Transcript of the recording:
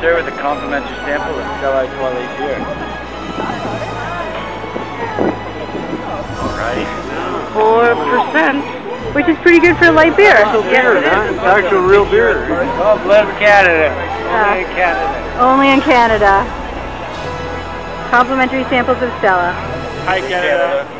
sir, with a complimentary sample of Stella Toilette beer. Alright. Four percent, which is pretty good for a light beer. Actual beer, huh? It's actual real beer. Oh, blood Canada. Only uh, in Canada. Only in Canada. Complimentary samples of Stella. Hi, Canada.